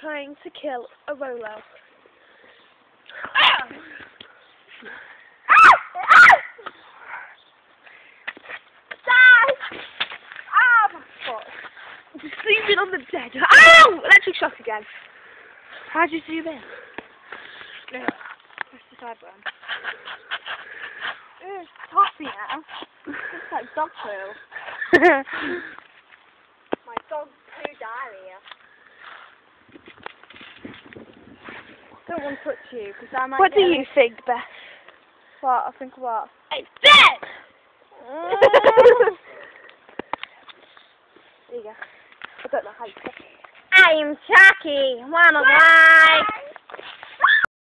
Trying to kill a Rolo. Ah, on the dead. Ow! Electric shock again. How'd you zoom in? No. Press the side. Ooh, it's toffee now. It's like dog poo. My dog poo diarrhea. Don't want to touch you because I might what do get you think, Beth? What? I think what? It's dead! there you go. I don't know how you say it. I'm Chucky, one of life.